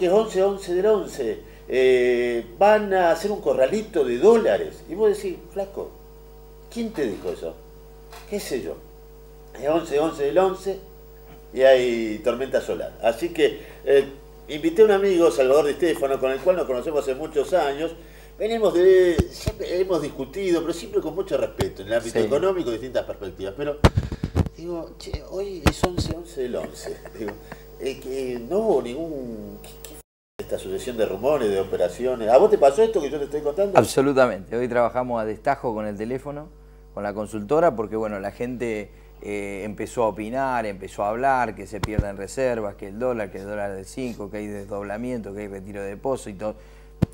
que es 11, 11 del 11. Eh, van a hacer un corralito de dólares. Y vos decís, flaco, ¿quién te dijo eso? ¿Qué sé yo? Es 11, 11 del 11 y hay tormenta solar. Así que eh, invité a un amigo, Salvador de Estefano, con el cual nos conocemos hace muchos años. Venimos de. Siempre hemos discutido, pero siempre con mucho respeto, en el ámbito Sí. económico, distintas perspectivas. Pero digo, che, hoy es 11, 11 del 11. Digo, eh, que no ningún. ¿Qué, qué esta sucesión de rumores, de operaciones? ¿A vos te pasó esto que yo te estoy contando? Absolutamente. Hoy trabajamos a destajo con el teléfono, con la consultora, porque bueno, la gente eh, empezó a opinar, empezó a hablar, que se pierden reservas, que el dólar, que el dólar de 5, que hay desdoblamiento, que hay retiro de depósito.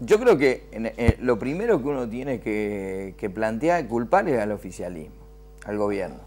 Yo creo que eh, lo primero que uno tiene que, plantear, es al oficialismo, al gobierno.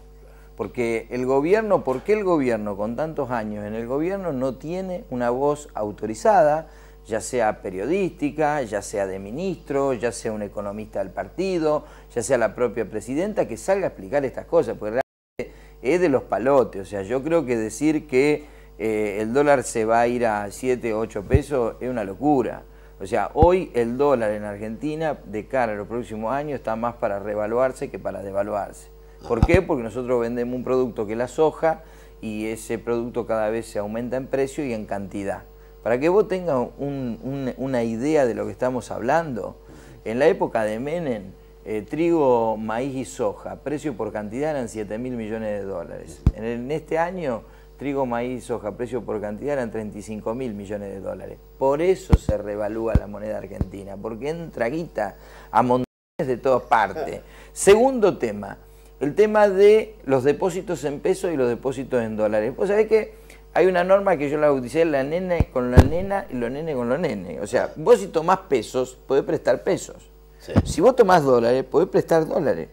Porque el gobierno, ¿por qué el gobierno con tantos años en el gobierno no tiene una voz autorizada, ya sea periodística, ya sea de ministro, ya sea un economista del partido, ya sea la propia presidenta, que salga a explicar estas cosas? Porque realmente es de los palotes. O sea, yo creo que decir que eh, el dólar se va a ir a 7, 8 pesos es una locura. O sea, hoy el dólar en Argentina, de cara a los próximos años, está más para revaluarse que para devaluarse. ¿Por qué? Porque nosotros vendemos un producto que es la soja y ese producto cada vez se aumenta en precio y en cantidad. Para que vos tengas un- un- una idea de lo que estamos hablando, en la época de Menem, eh, trigo, maíz y soja, precio por cantidad eran 7 mil millones de dólares. En, en este año, trigo, maíz y soja, precio por cantidad eran 35 mil millones de dólares. Por eso se revalúa la moneda argentina, porque entra guita a montones de todas partes. Segundo tema, el tema de los depósitos en pesos y los depósitos en dólares. Vos sabés que hay una norma que yo la bauticé, la nena con la nena y los nenes con los nenes. O sea, vos si tomás pesos, podés prestar pesos. Sí, Si vos tomás dólares, podés prestar dólares.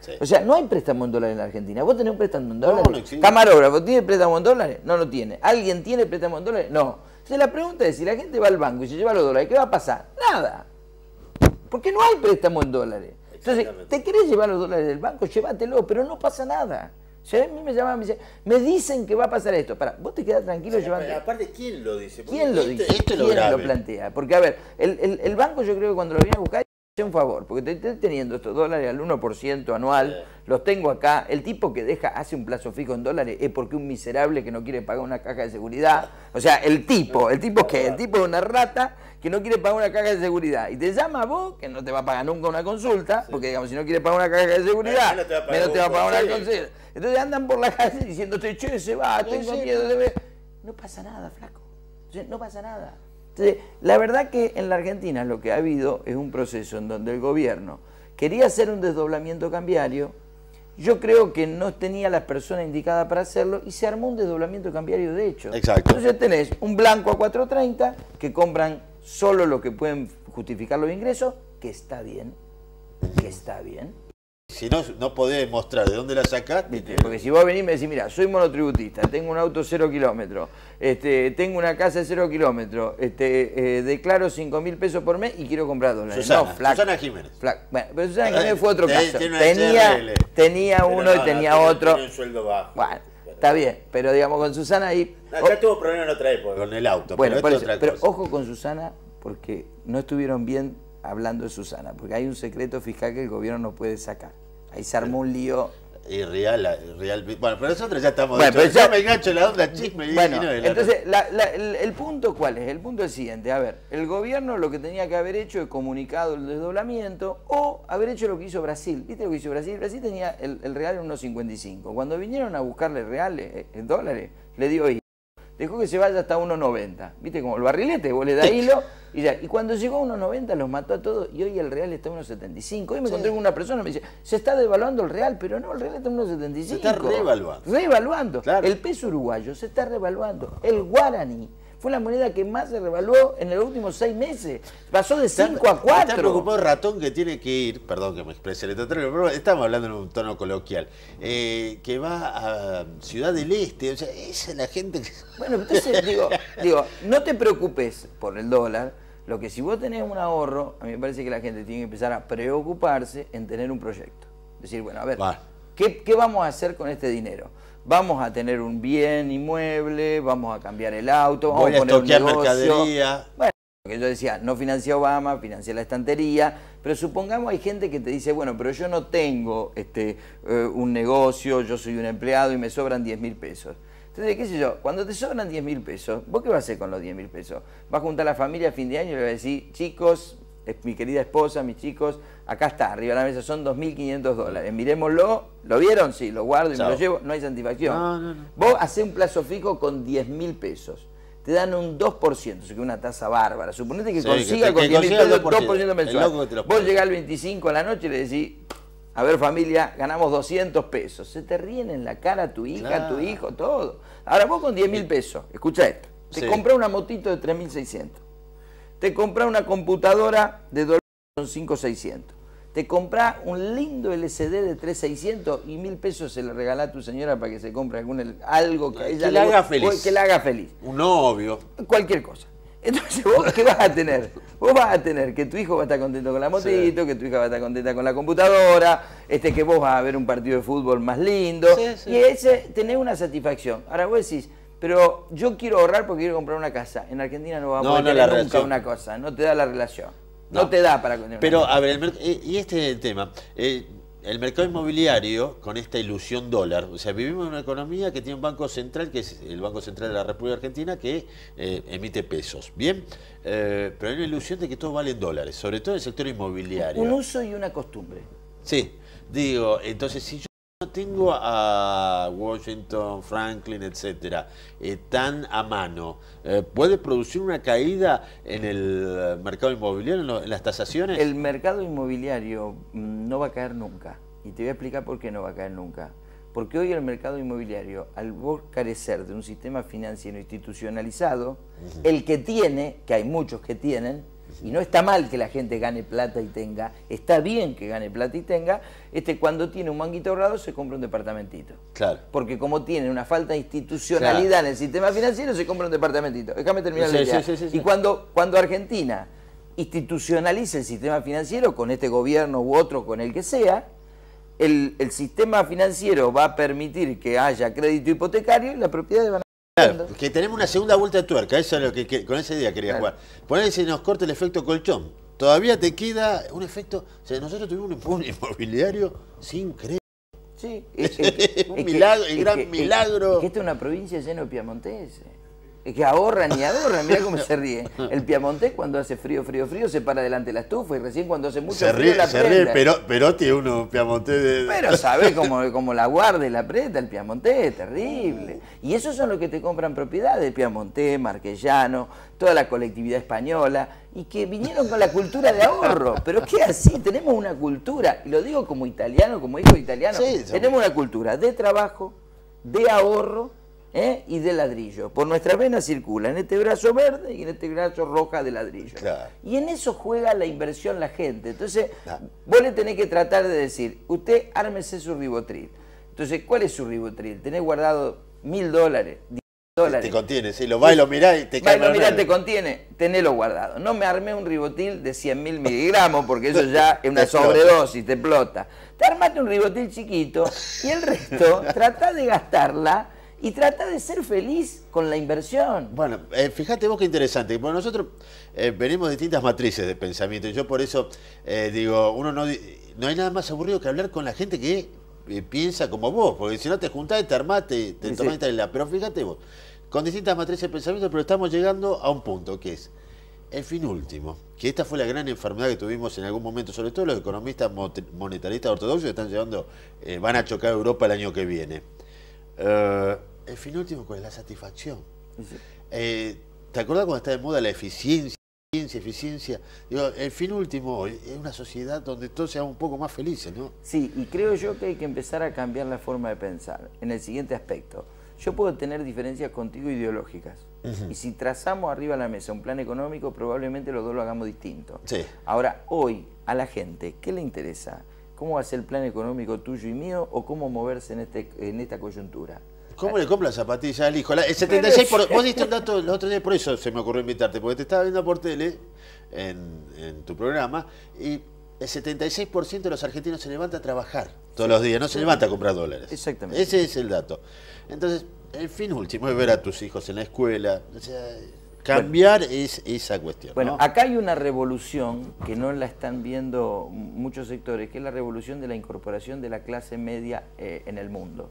sí. O sea, no hay préstamo en dólares en la Argentina. ¿Vos tenés un préstamo en dólares? no existe. Camarógrafo, ¿tiene préstamo en dólares? No lo tiene. ¿Alguien tiene préstamo en dólares? No. Entonces la pregunta es, si la gente va al banco y se lleva los dólares, ¿qué va a pasar? Nada. Porque no hay préstamo en dólares. Entonces. ¿te querés llevar los dólares del banco? Llévatelo, pero no pasa nada. O sea, a mí me llaman, me dicen, me dicen que va a pasar esto. Para, vos te quedás tranquilo Pero llevando. aparte, ¿quién lo dice? Porque ¿Quién lo dice? Esto es lo ¿Quién lo plantea? Porque, a ver, el, el- el banco yo creo que cuando lo viene a buscar, un favor, porque te estoy teniendo estos dólares al 1% anual, los tengo acá, el tipo que deja, hace un plazo fijo en dólares es porque un miserable que no quiere pagar una caja de seguridad, o sea, el tipo, el tipo que, el tipo es una rata que no quiere pagar una caja de seguridad, y te llama a vos, que no te va a pagar nunca una consulta, porque digamos, si no quiere pagar una caja de seguridad, Menos te va a pagar te va a pagar una consulta. Entonces andan por la calle diciéndote, che, se va, tengo miedo de ver. No pasa nada, flaco. No pasa nada. Entonces, la verdad que en la Argentina lo que ha habido es un proceso en donde el gobierno quería hacer un desdoblamiento cambiario, yo creo que no tenía las personas indicadas para hacerlo y se armó un desdoblamiento cambiario de hecho. Exacto. Entonces tenés un blanco a 4.30 que compran solo lo que pueden justificar los ingresos, que está bien, que está bien. Si no, no podés mostrar de dónde la. ¿Viste? Porque si vos venís y me decís, mira, soy monotributista, tengo un auto cero kilómetros, este, tengo una casa de cero kilómetros, este, eh, declaro 5 mil pesos por mes y quiero comprar dólares. Susana, no. Susana Jiménez. Bueno, pero Susana Jiménez fue otro caso. Tenía, tenía uno no, y tenía otro. Tiene un sueldo bajo. Bueno, está bien, pero digamos con Susana ahí... No, Acá tuvo problemas en otra época, con el auto. Bueno, pero por esto eso, es otra pero cosa. ojo con Susana, porque no estuvieron bien hablando de Susana, porque hay un secreto fiscal que el gobierno no puede sacar. Ahí se armó un lío Y real, real. Bueno, pero nosotros ya estamos. Bueno, pero ya- me engancho en la onda chisme y Bueno, y entonces, la- la- el, el punto cuál es? El punto es el siguiente. A ver, el gobierno lo que tenía que haber hecho es comunicado el desdoblamiento o haber hecho lo que hizo Brasil. ¿Viste lo que hizo Brasil? Brasil tenía el, el real en 1.55. Cuando vinieron a buscarle reales, eh, en dólares, le dio. Dejó que se vaya hasta 1.90. ¿Viste? Como el barrilete, vos le das hilo y ya. Y cuando llegó a 1.90 los mató a todos y hoy el real está a 1.75. Hoy me encontré con una persona y me dice, se está devaluando el real, pero no, el real está a 1.75. Se está revaluando. Revaluando. Claro. El peso uruguayo se está revaluando. El guaraní fue la moneda que más se revaluó en los últimos seis meses. Pasó de 5 a Está 4. preocupado el ratón que tiene que ir, perdón que me exprese letrero, pero estamos hablando en un tono coloquial, eh, que va a Ciudad del Este, o sea, esa es la gente que... Bueno, entonces digo, digo, no te preocupes por el dólar. Lo que si vos tenés un ahorro, a mí me parece que la gente tiene que empezar a preocuparse en tener un proyecto. Decir, bueno, a ver. ¿qué, qué vamos a hacer con este dinero? Vamos a tener un bien inmueble, vamos a cambiar el auto, vamos Voy a poner un negocio. mercadería. Bueno, que yo decía, no financia Obama, financia la estantería, pero supongamos hay gente que te dice, bueno, pero yo no tengo este, eh, un negocio, yo soy un empleado y me sobran 10 mil pesos. Entonces, qué sé yo, cuando te sobran 10 mil pesos, ¿vos qué vas a hacer con los 10 mil pesos? Vas a juntar a la familia a fin de año y le vas a decir, chicos, mi querida esposa, mis chicos, acá está, arriba de la mesa son 2.500 dólares, miremoslo, ¿lo vieron? Sí, lo guardo y Chao. me lo llevo, no hay satisfacción. No, no, no. Vos hacés un plazo fijo con 10 mil pesos. Te dan un 2%, o sea que una tasa bárbara. Suponete que Sí, consiga que- con que 10 mil consiga el pesos 2%, 2% el mensual. Vos llegás al 25 a la noche y le decís, a ver familia, ganamos 200 pesos. Se te ríen en la cara tu hija, Claro. tu hijo, todo. Ahora vos con 10 mil pesos, escucha esto, te Sí. comprás una motito de 3.600. Te compras una computadora de son 5.600. Te compras un lindo LCD de 3.600 y mil pesos se le regalás a tu señora para que se compre algún algo que ella la le- haga feliz. Que la haga feliz. Un novio. Cualquier cosa. Entonces, ¿vos qué vas a tener? Vos vas a tener que tu hijo va a estar contento con la motito, que tu hija va a estar contenta con la computadora, este, que vos vas a ver un partido de fútbol más lindo. Sí, sí. Y ese, tenés una satisfacción. Ahora vos decís, pero yo quiero ahorrar porque quiero comprar una casa. En Argentina no vas a No, tener nunca relación. una cosa. No te da la relación. No, No. te da para Pero, a ver, el eh, y este es el tema. Eh, el mercado inmobiliario, con esta ilusión dólar, o sea, vivimos en una economía que tiene un banco central, que es el Banco Central de la República Argentina, que eh, emite pesos. Bien, Eh, pero hay una ilusión de que todo vale en dólares, sobre todo en el sector inmobiliario. Un uso y una costumbre. Sí, digo, entonces si yo no tengo a Washington, Franklin, etcétera, eh, tan a mano, eh, ¿puede producir una caída en el eh, mercado inmobiliario, en, lo- en las tasaciones? El mercado inmobiliario mm, no va a caer nunca. Y te voy a explicar por qué no va a caer nunca. Porque hoy el mercado inmobiliario, al carecer de un sistema financiero institucionalizado, el que tiene, que hay muchos que tienen, y no está mal que la gente gane plata y tenga, está bien que gane plata y tenga, este cuando tiene un manguito ahorrado se compra un departamentito. Claro. Porque como tiene una falta de institucionalidad en el sistema financiero, se compra un departamentito. Déjame terminar la Sí, idea. sí, sí, sí, sí. Y cuando, cuando Argentina institucionaliza el sistema financiero con este gobierno u otro, con el que sea, el, el sistema financiero va a permitir que haya crédito hipotecario y las propiedades van a Claro, que tenemos una segunda vuelta de tuerca, eso es lo que, que- con esa idea quería Claro. jugar. Poner si nos corta el efecto colchón. Todavía te queda un efecto. O sea, nosotros tuvimos un inmobiliario sin creer. Sí, es, es que- Un es que- milagro, el es gran que- milagro. Esta es una provincia llena de piamonteses. Es que ahorran y ahorran, mirá cómo se ríe. El piamontés cuando hace frío, frío, frío se para delante de la estufa y recién cuando hace mucho Se frío ríe, la se ríe, pero, pero tiene uno Piamonte de. Pero sabés cómo, cómo la guarda y la aprieta el Piamontés, es terrible. Y esos son los que te compran propiedades, Piamontés, Marquellano, toda la colectividad española, y que vinieron con la cultura de ahorro. Pero es que así, tenemos una cultura, y lo digo como italiano, como hijo italiano, Sí, somos- tenemos una cultura de trabajo, de ahorro ¿eh? y de ladrillo. Por nuestras venas circula en este brazo verde y en este brazo roja de ladrillo. Claro. Y en eso juega la inversión la gente. Entonces, Ah. vos le tenés que tratar de decir, usted ármese su ribotril. Entonces, ¿cuál es su ribotril? Tenés guardado mil dólares, diez dólares. Te contiene, si lo vas y lo mirás y te cae lo mal mirá, mal. te contiene, tenelo guardado. No me armé un ribotil de 100 mil miligramos porque eso ya es una sobredosis, te explota. Te armaste un ribotil chiquito y el resto trata de gastarla y trata de ser feliz con la inversión. Bueno, eh, fíjate vos qué interesante, porque nosotros eh, venimos de distintas matrices de pensamiento, y yo por eso eh, digo, uno no, no hay nada más aburrido que hablar con la gente que eh, piensa como vos, porque si no te juntás, te armás, te, te Sí, tomás sí. la- Pero fíjate vos, con distintas matrices de pensamiento, pero estamos llegando a un punto que es el fin último, que esta fue la gran enfermedad que tuvimos en algún momento, sobre todo los economistas monetaristas ortodoxos que están llevando, eh, van a chocar a Europa el año que viene. Eh, el fin último, ¿cuál es la satisfacción? Eh, ¿Te acuerdas cuando está de moda la eficiencia, eficiencia, eficiencia? Digo, el fin último hoy es una sociedad donde todos seamos un poco más felices, ¿no? Sí, y creo yo que hay que empezar a cambiar la forma de pensar en el siguiente aspecto. Yo puedo tener diferencias contigo ideológicas. Y si trazamos arriba la mesa un plan económico, probablemente los dos lo hagamos distinto. Sí. Ahora, hoy, a la gente, ¿qué le interesa? ¿Cómo va a ser el plan económico tuyo y mío o cómo moverse en, este, en esta coyuntura? ¿Cómo le compras zapatillas al hijo? La- El 76%, por- vos diste un dato el otro día, por eso se me ocurrió invitarte, porque te estaba viendo por tele, en, en tu programa, y el 76% de los argentinos se levanta a trabajar todos los días, no se levanta a comprar dólares. Exactamente. Ese es el dato. Entonces, el fin último es ver a tus hijos en la escuela. O sea, cambiar es esa cuestión. Bueno, acá hay una revolución que no la están viendo muchos sectores, que es la revolución de la incorporación de la clase media eh, en el mundo.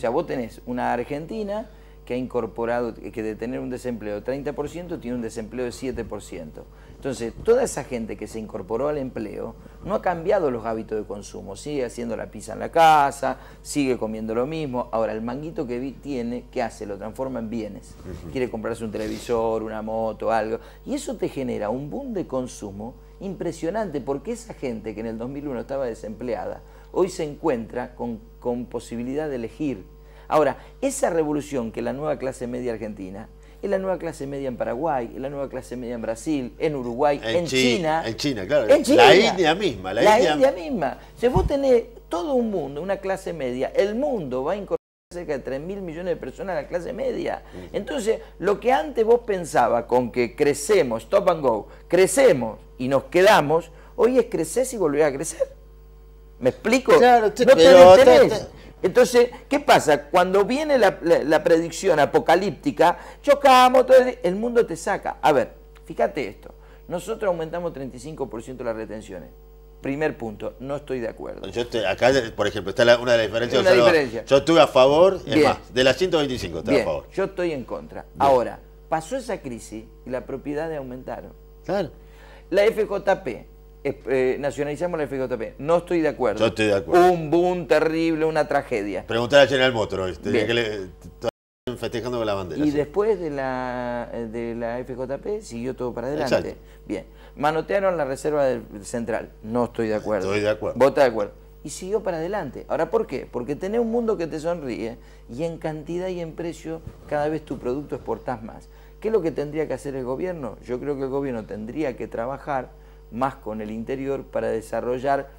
O sea, vos tenés una Argentina que ha incorporado, que de tener un desempleo de 30% tiene un desempleo de 7%. Entonces, toda esa gente que se incorporó al empleo no ha cambiado los hábitos de consumo, sigue haciendo la pizza en la casa, sigue comiendo lo mismo. Ahora, el manguito que tiene, ¿qué hace? Lo transforma en bienes. Quiere comprarse un televisor, una moto, algo. Y eso te genera un boom de consumo impresionante, porque esa gente que en el 2001 estaba desempleada, hoy se encuentra con, con posibilidad de elegir Ahora, esa revolución que la nueva clase media argentina, es la nueva clase media en Paraguay, es la nueva clase media en Brasil, en Uruguay, en, China. En China, claro. la India misma. La, India... misma. Si vos tenés todo un mundo, una clase media, el mundo va a incorporar cerca de 3 mil millones de personas a la clase media. Entonces, lo que antes vos pensabas con que crecemos, stop and go, crecemos y nos quedamos, hoy es crecer y volver a crecer. ¿Me explico? Claro, no pero, entonces, ¿qué pasa? Cuando viene la, predicción apocalíptica, chocamos, todo el, mundo te saca. A ver, fíjate esto. Nosotros aumentamos 35% las retenciones. Primer punto, no estoy de acuerdo. Yo acá, por ejemplo, está una de las diferencias. Una diferencia. Yo estuve a favor, es más, de las 125 estoy a favor. Yo estoy en contra. Ahora, pasó esa crisis y las propiedades aumentaron. Claro. La FJP, eh, nacionalizamos la FJP. No estoy de acuerdo. Yo estoy de acuerdo. Un boom terrible, una tragedia. Preguntar a General Motors, que le, festejando con la bandera. Y después de la, de la FJP siguió todo para adelante. Bien. Manotearon la reserva del central. No estoy de acuerdo. Estoy de acuerdo. Vota de acuerdo. Y siguió para adelante. Ahora, ¿por qué? Porque tenés un mundo que te sonríe y en cantidad y en precio cada vez tu producto exportás más. ¿Qué es lo que tendría que hacer el gobierno? Yo creo que el gobierno tendría que trabajar más con el interior para desarrollar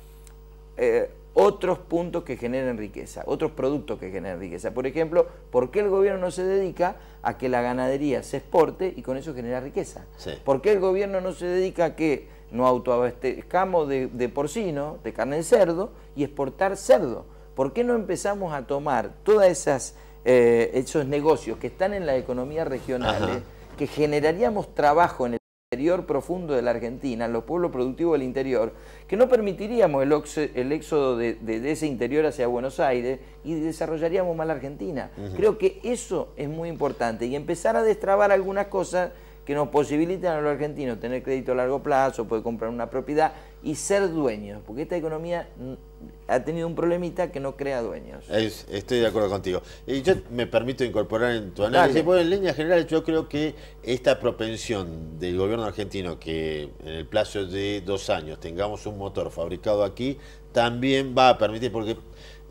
eh, otros puntos que generen riqueza, otros productos que generen riqueza. Por ejemplo, ¿por qué el gobierno no se dedica a que la ganadería se exporte y con eso genera riqueza? ¿Por qué el gobierno no se dedica a que no autoabastezcamos de, de porcino, de carne de cerdo y exportar cerdo? ¿Por qué no empezamos a tomar todos eh, esos negocios que están en la economía regional, que generaríamos trabajo en el interior profundo de la Argentina, los pueblos productivos del interior, que no permitiríamos el, éxodo de, ese interior hacia Buenos Aires y desarrollaríamos más la Argentina. Creo que eso es muy importante y empezar a destrabar algunas cosas que nos posibilitan a los argentinos tener crédito a largo plazo, poder comprar una propiedad y ser dueños, porque esta economía ha tenido un problemita que no crea dueños. estoy de acuerdo contigo. Y yo me permito incorporar en tu análisis, porque en línea general yo creo que esta propensión del gobierno argentino que en el plazo de dos años tengamos un motor fabricado aquí, también va a permitir, porque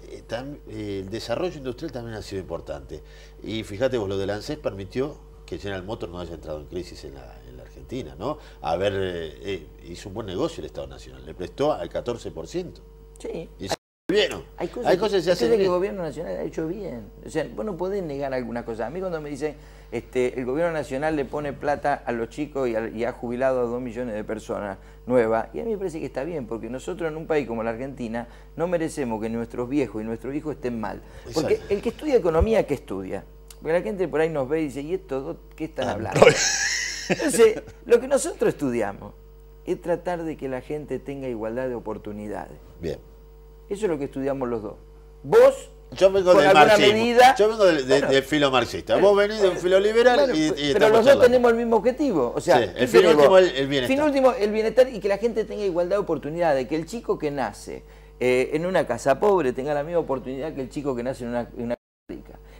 eh, eh, el desarrollo industrial también ha sido importante. Y fíjate vos, lo de ANSES permitió que General Motors no haya entrado en crisis en la, Argentina, ¿no? A ver, eh, eh, hizo un buen negocio el Estado Nacional, le prestó al 14%. Sí. Y se bien. Hay cosas, cosas que, que el gobierno nacional ha hecho bien. O sea, vos no podés negar algunas cosas. A mí cuando me dicen, este, el gobierno nacional le pone plata a los chicos y, ha jubilado a dos millones de personas nuevas, y a mí me parece que está bien, porque nosotros en un país como la Argentina no merecemos que nuestros viejos y nuestros hijos estén mal. Porque el que estudia economía, ¿qué estudia? Porque la gente por ahí nos ve y dice, ¿y esto qué están ah, hablando? Entonces, lo que nosotros estudiamos es tratar de que la gente tenga igualdad de oportunidades. Bien. Eso es lo que estudiamos los dos. Vos, yo vengo del marxismo. yo vengo del filo marxista. Vos venís de un filo liberal y, Pero los dos tenemos el mismo objetivo. O sea, el fin último el, el bienestar. Fin último el bienestar y que la gente tenga igualdad de oportunidades. Que el chico que nace eh, en una casa pobre tenga la misma oportunidad que el chico que nace en una, en una rica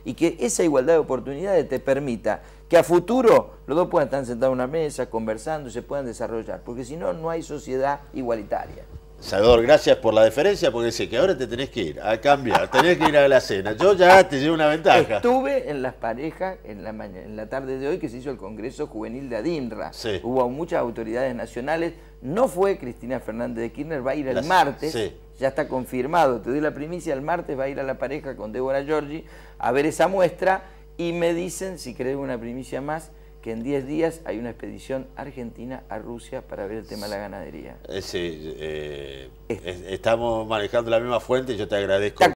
y que esa igualdad de oportunidades te permita que a futuro los dos puedan estar sentados en una mesa, conversando y se puedan desarrollar, porque si no, no hay sociedad igualitaria. Salvador, gracias por la deferencia, porque sé que ahora te tenés que ir a cambiar, tenés que ir a la cena. Yo ya te llevo una ventaja. Estuve en las parejas en la, en la tarde de hoy que se hizo el Congreso Juvenil de Adinra. Hubo muchas autoridades nacionales. No fue Cristina Fernández de Kirchner, va a ir el martes. Ya está confirmado, te doy la primicia, el martes va a ir a la pareja con Débora Giorgi a ver esa muestra y me dicen, si creo una primicia más, que en 10 días hay una expedición argentina a Rusia para ver el tema de la ganadería. Eh, sí, eh, estamos manejando la misma fuente, yo te agradezco.